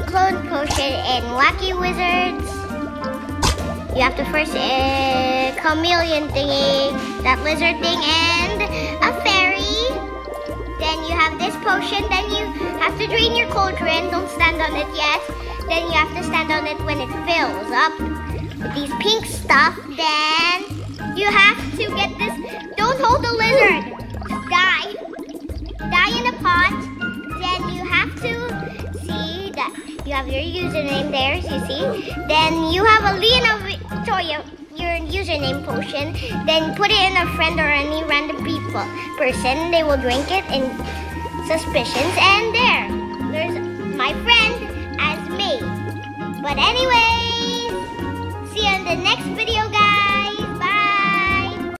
clone potion in Wacky Wizards. You have to first a chameleon thingy, that lizard thing, and a fairy. Then you have this potion. Then you have to drain your cauldron. Don't stand on it yet. Then you have to stand on it when it fills up with these pink stuff. Then you have to get this. Don't hold the lizard. Die. Die in a pot. You have your username there, you see. Then you have a Lena Victoria your username potion, then put it in a friend or any random people person. They will drink it in suspicions, and there, there's my friend as me. But anyways,